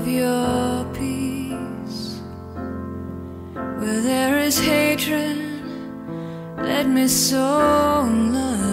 of your peace. Where there is hatred, let me sow love.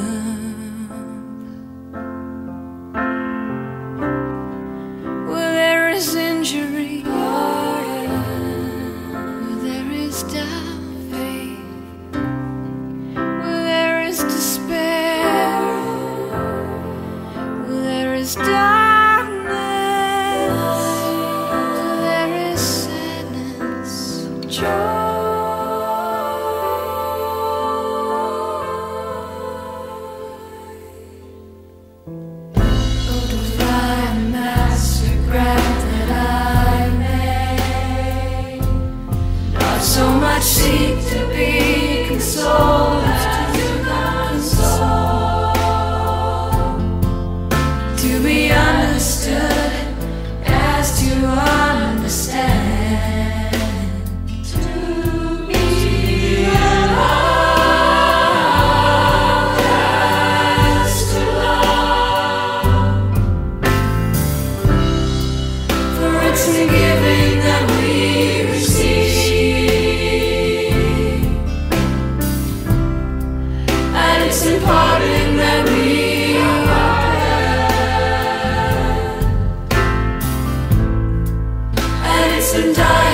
So much seek to be consoled grace and that we. And it's in.